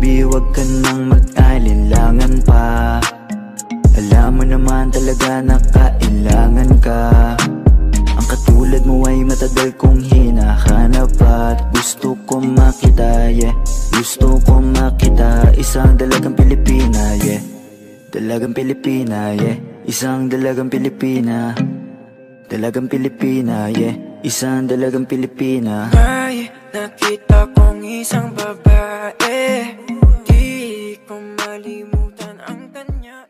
wag ka nang mag-alinlangan pa. Alam mo naman talaga na kailangan ka. Ang katulad mo ay matagal kong hinahanap At gusto ko makita, yeah. Gusto ko makita Isang dalagang Pilipina, yeah. Dalagang Pilipina, yeah. Isang dalagang Pilipina. Dalagang Pilipina, yeah. Isang dalagang Pilipina. May nakita kong isang babae nakalimutan ang tanya